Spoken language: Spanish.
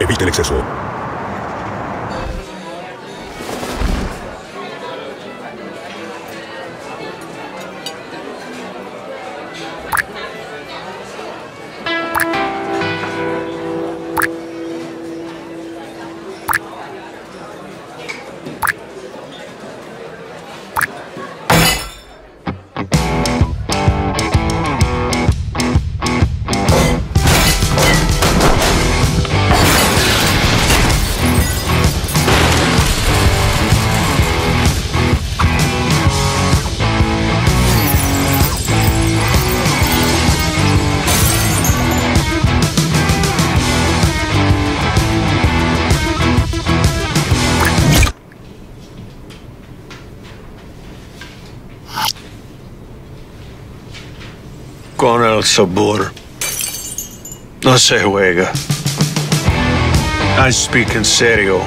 Evite el exceso. Con el sabor no se juega. I speak en serio.